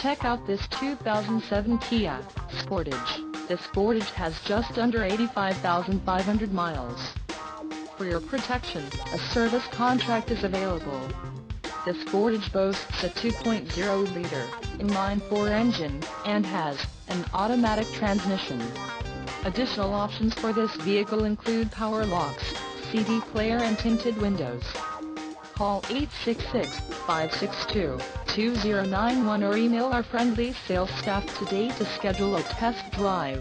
Check out this 2007 Kia Sportage. This Sportage has just under 85,500 miles. For your protection, a service contract is available. This Sportage boasts a 2.0-liter inline-four engine, and has an automatic transmission. Additional options for this vehicle include power locks, CD player and tinted windows. Call 866-562-2091 or email our friendly sales staff today to schedule a test drive.